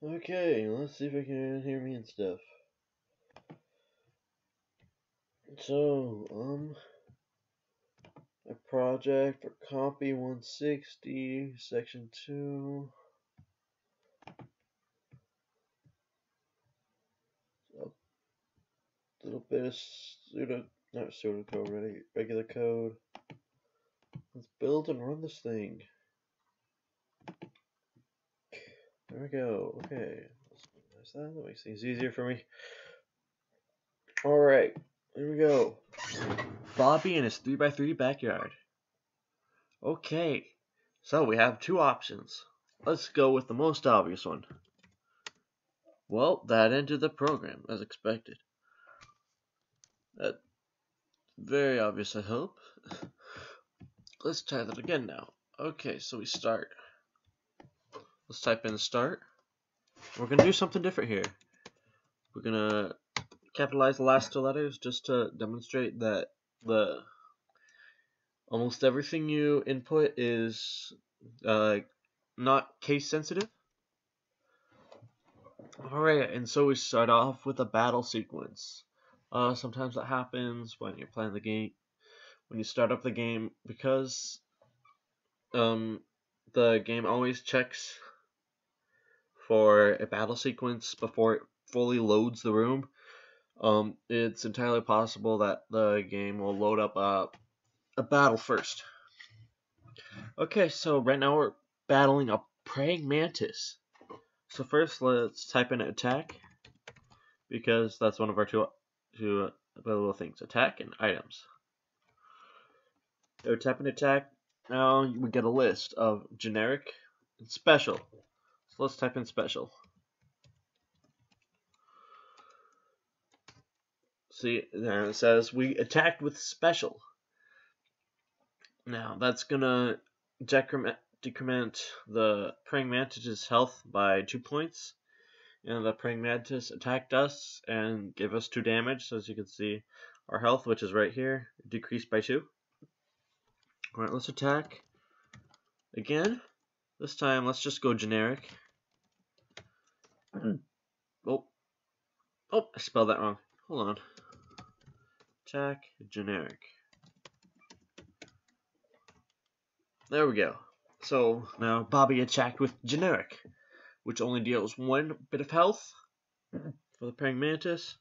Okay, let's see if I can hear me and stuff. So, um, a project for CompE 160, section 2. A little bit of pseudo, not pseudocode, really, regular code. Let's build and run this thing. There we go. Okay. Let's that. That makes things easier for me. Alright. Here we go. Bobby in his 3x3 backyard. Okay. So we have two options. Let's go with the most obvious one. Well, that ended the program, as expected. That very obvious, I hope. Let's try that again now. Okay, so we start. Let's type in start. We're going to do something different here. We're going to capitalize the last two letters just to demonstrate that the almost everything you input is uh, not case sensitive. Alright, and so we start off with a battle sequence. Uh, sometimes that happens when you're playing the game, when you start up the game, because um, the game always checks for a battle sequence before it fully loads the room, um, it's entirely possible that the game will load up a, a battle first. Okay, so right now we're battling a praying mantis. So first, let's type in attack because that's one of our two two little things: attack and items. So type in attack. Now we get a list of generic and special. Let's type in special. See, there it says we attacked with special. Now that's gonna decrement, decrement the praying mantis's health by two points. And the praying mantis attacked us and gave us two damage. So as you can see, our health, which is right here, decreased by two. Alright, let's attack again. This time, let's just go generic. Oh. Oh, I spelled that wrong. Hold on. Attack, generic. There we go. So now Bobby attacked with generic, which only deals one bit of health for the praying mantis.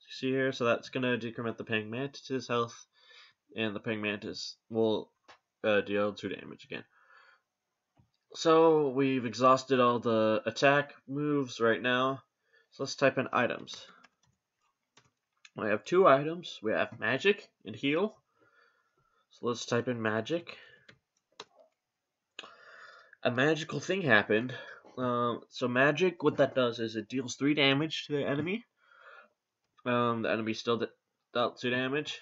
you see here, so that's gonna decrement the praying mantis's health, and the praying mantis will uh, deal two damage again. So we've exhausted all the attack moves right now. So let's type in items. We have two items. We have magic and heal. So let's type in magic. A magical thing happened. Um, so magic, what that does is it deals three damage to the enemy. Um, the enemy still dealt two damage.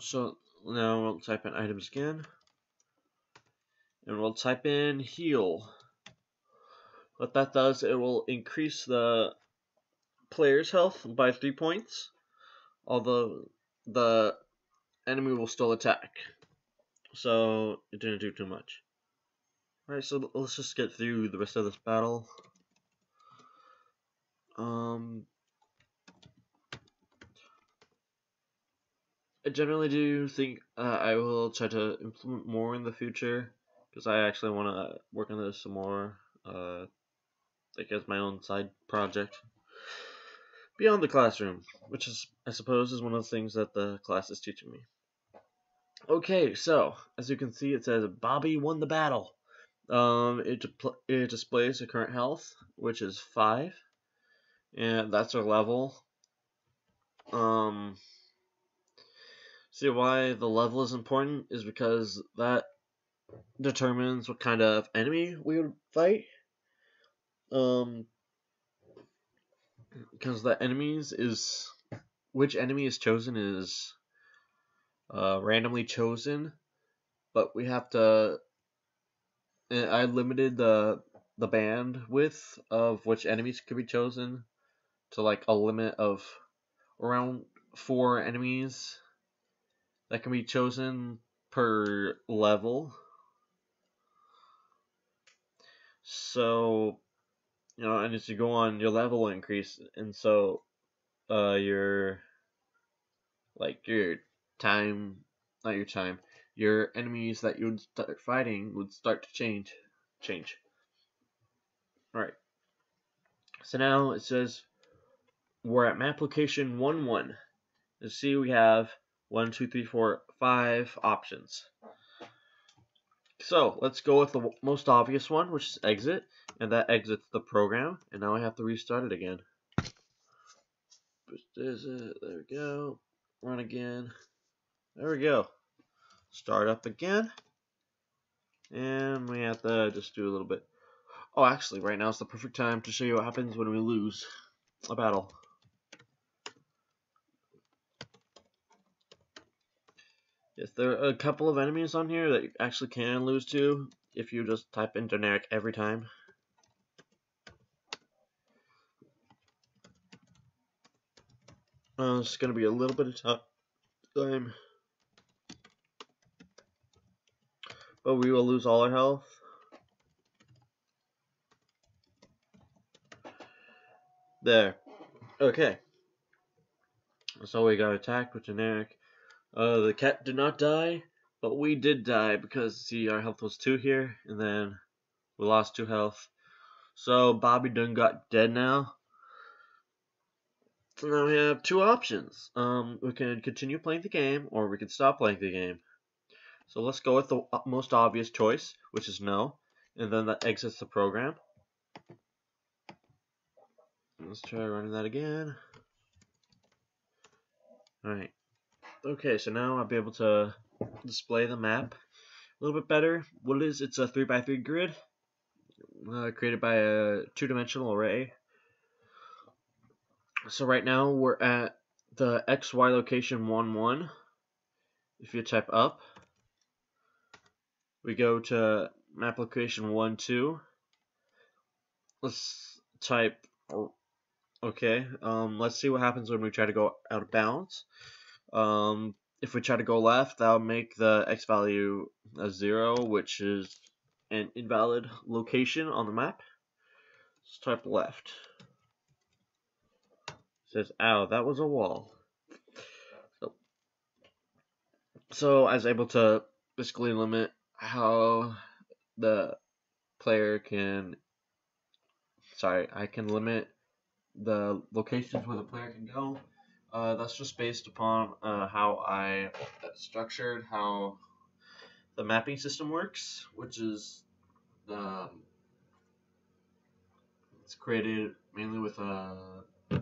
So now we'll type in items again and we'll type in heal. What that does, it will increase the player's health by three points, although the enemy will still attack. So it didn't do too much. Alright, so let's just get through the rest of this battle. Um, I generally do think uh, I will try to implement more in the future because I actually want to work on this some more, uh, like as my own side project beyond the classroom, which is, I suppose, is one of the things that the class is teaching me. Okay, so as you can see, it says Bobby won the battle. Um, it it displays the current health, which is five, and that's our level. Um, see why the level is important is because that determines what kind of enemy we would fight. Um, because the enemies is which enemy is chosen is uh, randomly chosen, but we have to. I limited the the bandwidth of which enemies could be chosen to like a limit of around four enemies that can be chosen per level. So you know, and as you go on, your level increase, and so uh, your like your time, not your time, your enemies that you would start fighting would start to change, change. All right. So now it says we're at map location one one. You see, we have one, two, three, four, five options. So let's go with the most obvious one, which is exit, and that exits the program. And now I have to restart it again. There's it. There we go. Run again. There we go. Start up again. And we have to just do a little bit. Oh, actually, right now is the perfect time to show you what happens when we lose a battle. Yes, there are a couple of enemies on here that you actually can lose to if you just type in generic every time. Uh, it's going to be a little bit of time. But we will lose all our health. There. Okay. So we got attacked with generic. Uh, the cat did not die, but we did die because, see, our health was 2 here, and then we lost 2 health. So, Bobby Dunn got dead now. So now we have two options. Um, we can continue playing the game, or we can stop playing the game. So let's go with the most obvious choice, which is no, and then that exits the program. Let's try running that again. Alright. Okay, so now I'll be able to display the map a little bit better. What it is, it's a 3x3 grid uh, created by a two-dimensional array. So right now we're at the XY location 1, 1. If you type up, we go to map location 1, 2. Let's type, okay, um, let's see what happens when we try to go out of bounds. Um, if we try to go left, that'll make the x value a 0, which is an invalid location on the map. Let's type left. It says, ow, that was a wall. So, so I was able to basically limit how the player can, sorry, I can limit the locations where the player can go uh, that's just based upon uh, how I structured how the mapping system works, which is um, it's created mainly with a uh,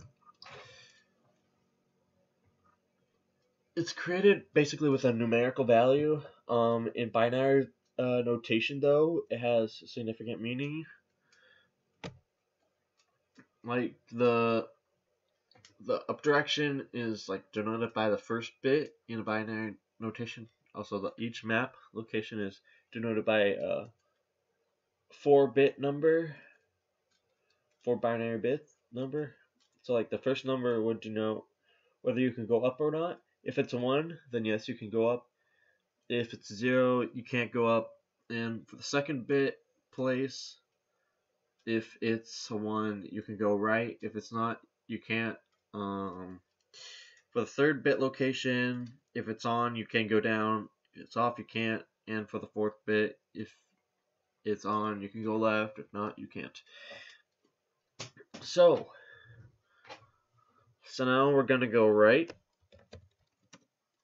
it's created basically with a numerical value. Um, in binary uh, notation, though, it has significant meaning. Like the the up direction is like denoted by the first bit in a binary notation. Also, the, each map location is denoted by a four-bit number, four binary bit number. So, like the first number would denote whether you can go up or not. If it's a one, then yes, you can go up. If it's zero, you can't go up. And for the second bit place, if it's a one, you can go right. If it's not, you can't. Um, for the third bit location, if it's on, you can go down. If it's off, you can't. And for the fourth bit, if it's on, you can go left. If not, you can't. So, so now we're going to go right.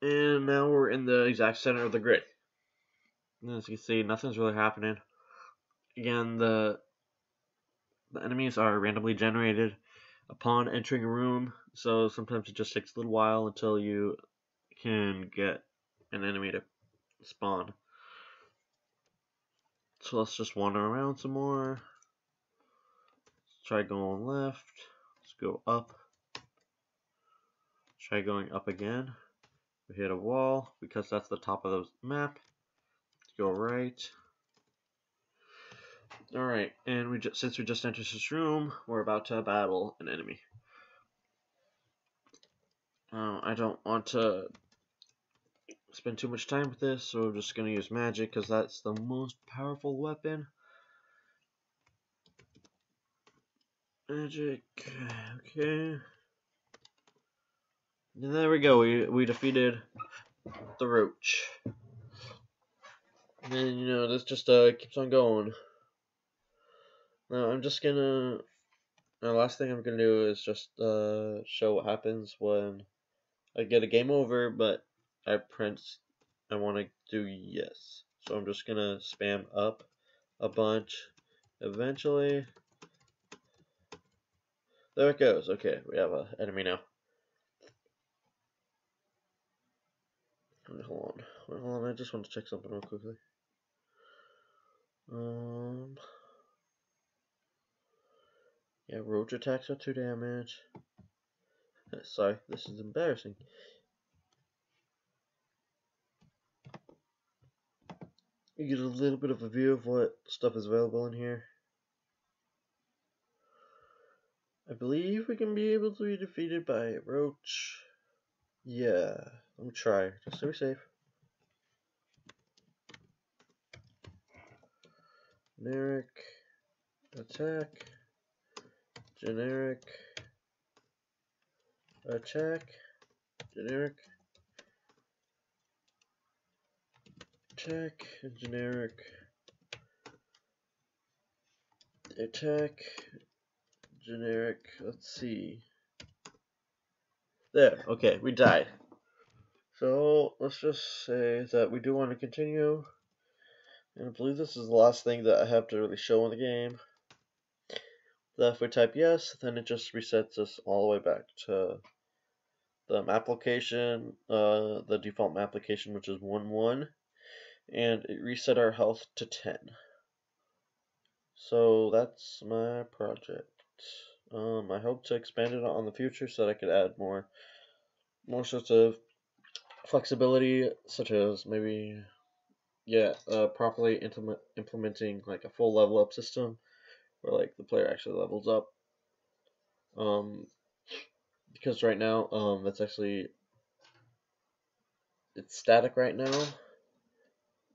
And now we're in the exact center of the grid. And as you can see, nothing's really happening. Again, the the enemies are randomly generated upon entering a room. So sometimes it just takes a little while until you can get an enemy to spawn. So let's just wander around some more. Let's try going left. Let's go up. Try going up again. We hit a wall because that's the top of the map. Let's go right. Alright, and we just, since we just entered this room, we're about to battle an enemy. Uh, I don't want to spend too much time with this, so I'm just going to use magic because that's the most powerful weapon. Magic. Okay. And there we go. We we defeated the roach. And you know this just uh keeps on going. Now I'm just gonna. The last thing I'm gonna do is just uh show what happens when I get a game over, but I print. I want to do yes. So I'm just gonna spam up a bunch. Eventually, there it goes. Okay, we have an enemy now. Hold on. Hold on, I just want to check something real quickly. Um, yeah, roach attacks are 2 damage. Sorry, this is embarrassing. You get a little bit of a view of what stuff is available in here. I believe we can be able to be defeated by Roach. Yeah, let me try, just to be safe. Generic attack, generic attack, generic attack, generic attack, generic, let's see. There, okay, we died. So, let's just say that we do want to continue. And I believe this is the last thing that I have to really show in the game. If we type yes, then it just resets us all the way back to the map location, uh, the default map location, which is 1 1, and it reset our health to 10. So that's my project. Um, I hope to expand it on the future so that I could add more, more sorts of flexibility, such as maybe, yeah, uh, properly implement, implementing like a full level up system, where like the player actually levels up. Um, because right now, um, that's actually it's static right now,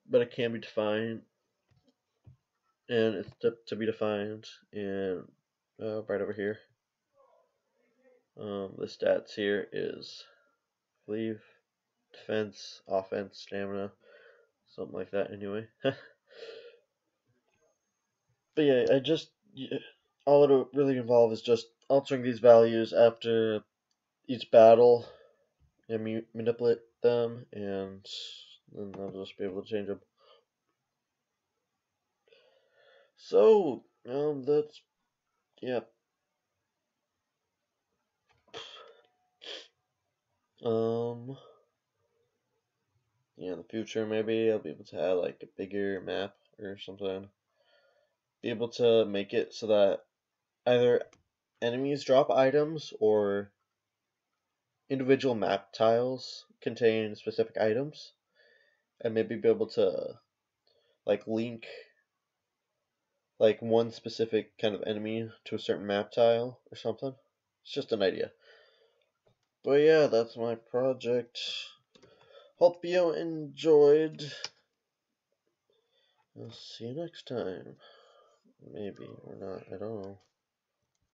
but it can be defined, and it's to, to be defined, and uh, right over here. Um, the stats here is, I believe, defense, offense, stamina, something like that. Anyway. but yeah, I just all it would really involve is just altering these values after each battle and manipulate them, and then I'll just be able to change them. So, um, that's yeah. Um, yeah, in the future maybe I'll be able to add like a bigger map or something. Be able to make it so that either enemies drop items or individual map tiles contain specific items and maybe be able to like link like one specific kind of enemy to a certain map tile or something. It's just an idea. But yeah, that's my project. Hope you enjoyed. I'll see you next time. Maybe or not, at know.